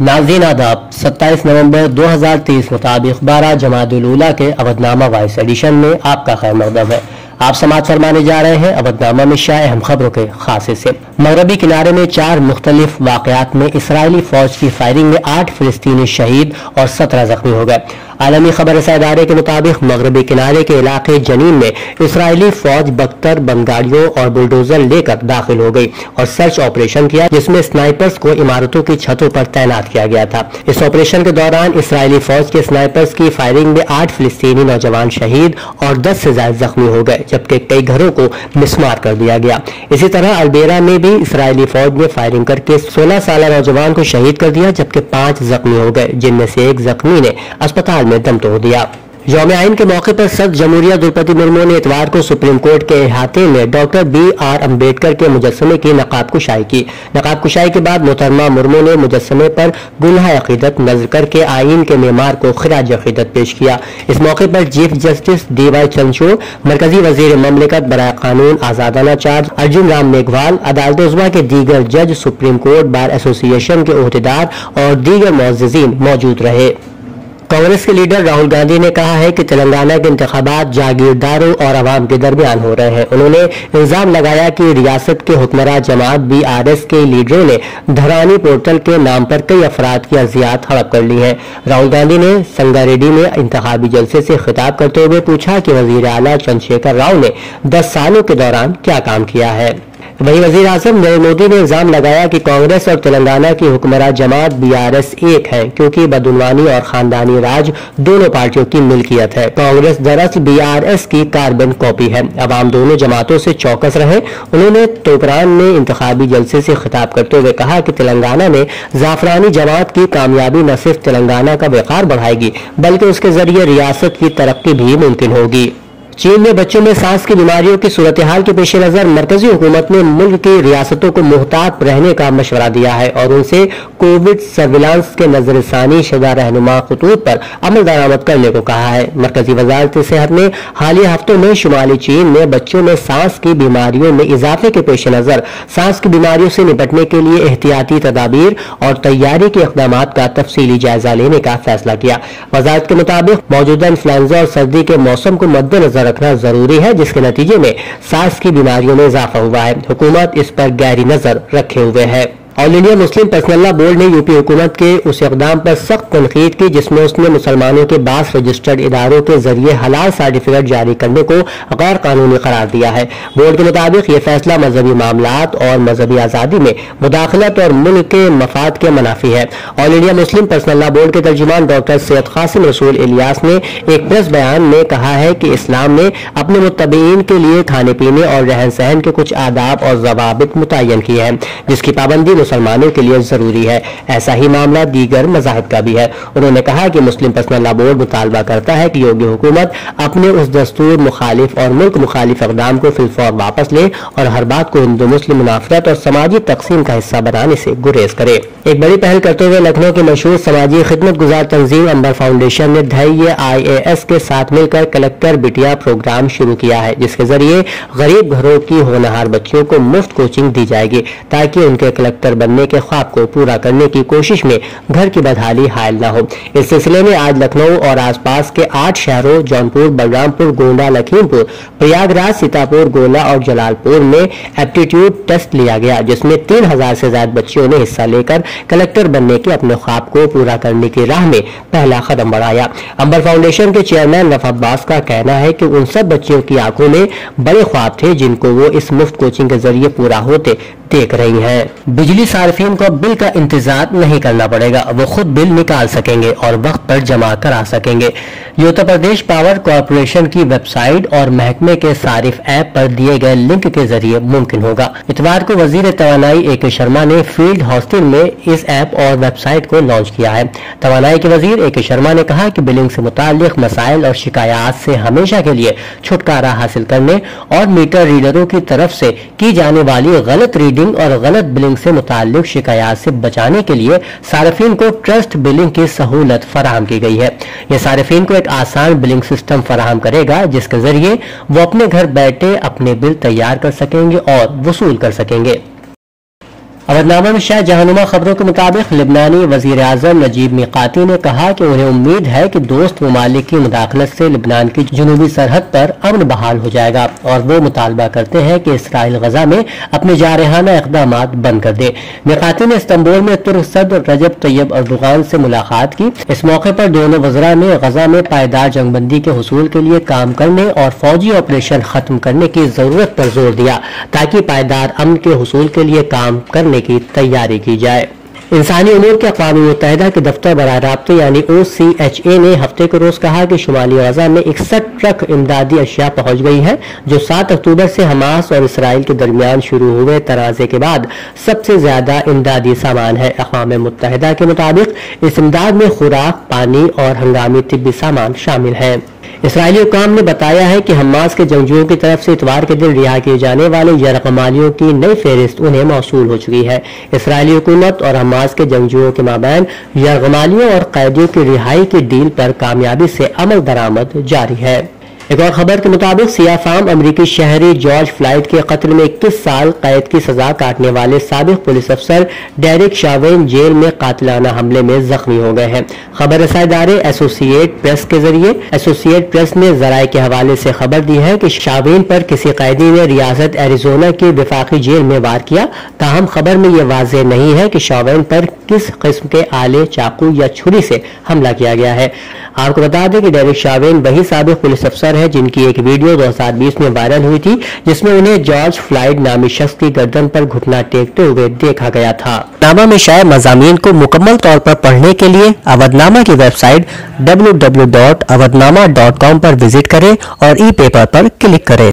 नाजीन आदाब 27 नवंबर 2023 मुताबिक बारह जमातुल के अवधनामा वाइस एडिशन में आपका खैर मकदम है। आप समाज फरमाने जा रहे हैं, अवधनामा में शाह अहम खबरों के खास से। मगरबी किनारे में चार मुख्तलिफ़ वाकयात में इसराइली फौज की फायरिंग में आठ फिलिस्तीनी शहीद और सत्रह जख्मी हो गए। आलमी खबर इदारे के मुताबिक मगरबी किनारे के इलाके जनीन में इसराइली फौज बख्तर बंगाड़ियों और बुलडोजर लेकर दाखिल हो गई और सर्च ऑपरेशन किया, जिसमें स्नाइपर्स को इमारतों की छतों पर तैनात किया गया था। इस ऑपरेशन के दौरान इसराइली फौज के स्नाइपर्स की फायरिंग में आठ फिलिस्तीनी नौजवान शहीद और दस से ज़्यादा जख्मी हो गए जबकि कई घरों को मिसमार कर दिया गया। इसी तरह अलबेरा में भी इसराइली फौज ने फायरिंग करके 16 साल नौजवान को शहीद कर दिया, जबकि पाँच जख्मी हो गए, जिनमें से एक जख्मी ने अस्पताल में दम तोड़ दिया। यौम आइन के मौके पर सद जमहूरिया द्रौपदी मुर्मू ने इतवार को सुप्रीम कोर्ट के अहाते में डॉक्टर बी आर अंबेडकर के मुजस्मे की नकाब कुशाई की। नकाब कुशाई के बाद मोहतरमा मुर्मू ने मुजस्मे पर गुनाह अकीदत नज़र करके आइन के मेमार को खराज अकीदत पेश किया। इस मौके पर chief justice D Y Chandrachud मरकजी वज़ीर ममलिकत बरए कानून, आजादाना चार्ज, अर्जुन राम मेघवाल, अदालत उजमा के दीगर जज, सुप्रीम कोर्ट बार एसोसिएशन के अहदेदार और दीगर मोजीन मौजूद रहे। कांग्रेस के लीडर राहुल गांधी ने कहा है कि तेलंगाना के इंतबात जागीरदारों और आवाम के दरमियान हो रहे हैं। उन्होंने इल्ज़ाम लगाया कि रियासत के हुक्मरान जमात बी आर एस के लीडरों ने धरानी पोर्टल के नाम पर कई अफराद की अर्जियात हड़प कर ली हैं। राहुल गांधी ने संगारेड्डी में इंतबी जलसे से खिताब करते हुए पूछा कि वज़ीर अला चंद्रशेखर राव ने दस सालों के दौरान क्या काम किया है। वहीं वज़ीर आज़म नरेंद्र मोदी ने इल्ज़ाम लगाया कि कांग्रेस और तेलंगाना की हुक्मरान जमात बीआरएस एक है, क्योंकि बदुनवानी और खानदानी राज दोनों पार्टियों की मिल्कियत है। कांग्रेस दरअसल बीआरएस की कार्बन कॉपी है। अवाम दोनों जमातों से चौकस रहे। उन्होंने तोपरान में इंतबी जलसे से खिताब करते हुए कहा कि तेलंगाना में जाफरानी जमात की कामयाबी न सिर्फ़ तेलंगाना का वकार बढ़ाएगी, बल्कि उसके ज़रिए रियासत की तरक्की भी मुमकिन होगी। चीन में बच्चों में सांस की बीमारियों की सूरत हाल के पेश नज़र मरकजी हुकूमत ने मुल्क की रियासतों को मुहतात रहने का मशवरा दिया है और उनसे कोविड सर्विलांस के नजरसानी शुदा रहनुमा खतूत पर अमल दरामद करने को कहा है। मरकजी वजारत सेहत ने हालिया हफ्तों में शुमाली चीन में बच्चों में सांस की बीमारियों में इजाफे के पेश नज़र, सांस की बीमारियों से निपटने के लिए एहतियाती तदाबीर और तैयारी के इकदाम का तफसीली जायजा लेने का फैसला किया। वजारत के मुताबिक मौजूदा इन्फ्लुएंजा और सर्दी के मौसम को मद्देनजर रखना ज़रूरी है, जिसके नतीजे में सांस की बीमारियों में इजाफा हुआ है। हुकूमत इस पर गहरी नज़र रखे हुए है। All India Muslim personal law board ने यूपी हुकूमत के उस इकदाम पर सख्त तनकीद की, जिसमें उसने मुसलमानों के बास रजिस्टर्ड इदारों के ज़रिए हलाल सर्टिफिकेट जारी करने को गैर कानूनी करार दिया है। बोर्ड के मुताबिक ये फैसला मजहबी मामला और मजहबी आज़ादी में मुदाखलत और मुल्क के मफाद के मुनाफी है। All India Muslim personal law board के तर्जुमान डॉक्टर सैयद कासिम रसूल इलियास ने एक प्रेस बयान में कहा है कि इस्लाम ने अपने मुतबीन के लिए खाने पीने और रहन सहन के कुछ आदाब और जवाबित मुतन किए हैं, जिसकी पाबंदी मुसलमानों के लिए ज़रूरी है। ऐसा ही मामला दीगर मजाहब का भी है। उन्होंने कहा कि मुस्लिम पर्सनल लॉ बोर्ड मुतालबा करता है कि योगी हुकूमत अपने उस दस्तूर मुखालिफ और मुल्क मुखालिफ इकदाम को फिलफौर वापस ले और हर बात को हिंदू, मुस्लिम मुनाफरत और समाजी तकसीम का हिस्सा बनाने से गुरेज करे। एक बड़ी पहल करते हुए लखनऊ के मशहूर समाजी खिदमत गुजार तंजीम अंबर फाउंडेशन ने धैर्य आई ए एस के साथ मिलकर कलेक्टर बिटिया प्रोग्राम शुरू किया है, जिसके ज़रिए गरीब घरों की होनहार बच्चियों को मुफ़्त कोचिंग दी जाएगी, ताकि उनके कलेक्टर डॉक्टर बनने के ख्वाब को पूरा करने की कोशिश में घर की बदहाली हायल न हो। इस सिलसिले में आज लखनऊ और आसपास के आठ शहरों, जौनपुर, बलरामपुर, गोंडा, लखीमपुर, प्रयागराज, सीतापुर गोला और जलालपुर में एप्टीट्यूड टेस्ट लिया गया, जिसमें तीन हज़ार से ज़्यादा बच्चियों ने हिस्सा लेकर कलेक्टर बनने के अपने ख्वाब को पूरा करने की राह में पहला कदम बढ़ाया। अंबर फाउंडेशन के चेयरमैन रफ अब्बास का कहना है कि उन सब बच्चियों की आँखों में बड़े ख्वाब थे जिनको वो इस मुफ़्त कोचिंग के ज़रिए पूरा होते देख रही हैं। बिजली सार्फिन को बिल का इंतज़ार नहीं करना पड़ेगा। वो खुद बिल निकाल सकेंगे और वक्त पर जमा करा सकेंगे। ये उत्तर प्रदेश पावर कॉरपोरेशन की वेबसाइट और महकमे के सारिफ ऐप पर दिए गए लिंक के ज़रिए मुमकिन होगा। इतवार को वज़ीर तोानाई ए के शर्मा ने फ़ील्ड हॉस्टल में इस ऐप और वेबसाइट को लॉन्च किया है। तोानाई के वज़ीर ए के शर्मा ने कहा की बिलिंग से मुतालिक मसाइल और शिकायत से हमेशा के लिए छुटकारा हासिल करने और मीटर रीडरों की तरफ़ से की जाने वाली गलत रीडिंग और गलत बिलिंग से मुतालिक शिकायत से बचाने के लिए सार्फिन को ट्रस्ट बिलिंग की सहूलत फराहम की गई है। यह सार्फिन को एक आसान बिलिंग सिस्टम फराहम करेगा, जिसके ज़रिए वो अपने घर बैठे अपने बिल तैयार कर सकेंगे और वसूल कर सकेंगे। अवधनामा में शाह जहानुमा खबरों के मुताबिक लिबनानी वज़ीर अजम नजीब मिकाती ने कहा कि उन्हें उम्मीद है कि दोस्त ममालिक की मुदाखलत से लिबनान की जनूबी सरहद पर अमन बहाल हो जाएगा और वो मुतालबा करते हैं कि इसराइल गजा में अपने जारहाना इकदाम बंद कर दे। मिकाती ने इस्तंबुल में तुर्क सदर रजब तैयब अर्दुगान से मुलाकात की। इस मौके पर दोनों वजरा ने गजा में पायदार जंगबंदी के हसूल के लिए काम करने और फौजी ऑपरेशन खत्म करने की ज़रूरत पर ज़ोर दिया ताकि पायदार अमन के हसूल के लिए काम करने करने की तैयारी की जाए। इंसानी उमूर के अकवा मुतहदा के दफ्तर बरा रबते यानी ओ सी एच ए ने हफ़्ते के रोज कहा कि शुमाली गजा में इकसठ ट्रक इमदादी अशिया पहुँच गई है, जो सात अक्टूबर से हमास और इसराइल के दरमियान शुरू हुए तनाजे के बाद सबसे ज़्यादा इमदादी सामान है। अकवा मुतहदा के मुताबिक इस इमदाद में खुराक, पानी और हंगामी तिब्बी सामान शामिल है। इसराइली हुकाम ने बताया है कि हमास के जंगजुओं की तरफ़ से इतवार के दिन रिहा किए जाने वाले यरकमालियों की नई फहरिस्त उन्हें मौसू हो चुकी है। इसराइली हुकूमत और हमास के जंगजुओं के माबैन यरगमालियों और कैदियों की रिहाई की डील पर कामयाबी से अमल दरामद जारी है। एक और खबर के मुताबिक सिया फार्म अमरीकी शहरी जॉर्ज फ़्लाइट के कत्ल में 21 साल कैद की सजा काटने वाले सबक पुलिस अफसर डेरिक शावेन जेल में कातलाना हमले में जख्मी हो गए हैं। खबर रसादारे एसोसिएट प्रेस के ज़रिए, एसोसिएट प्रेस ने जराये के हवाले से खबर दी है कि शावेन पर किसी कैदी ने रियासत एरिजोना की विफाकी जेल में वार किया। ताहम खबर में ये वाज नहीं है कि शावेन पर किस किस्म के आले चाकू या छुरी से हमला किया गया है। आपको बता दें कि डेरिक शावेन वही सबक पुलिस अफसर है जिनकी एक वीडियो 2020 में वायरल हुई थी, जिसमें उन्हें जॉर्ज फ्लाइड नामी शख्स की गर्दन पर घुटना टेकते हुए देखा गया था। नामा में शायद मजामी को मुकम्मल तौर पर पढ़ने के लिए अवधनामा की website W W dot Avadhnama dot com पर विज़िट करें और ई पेपर पर क्लिक करें।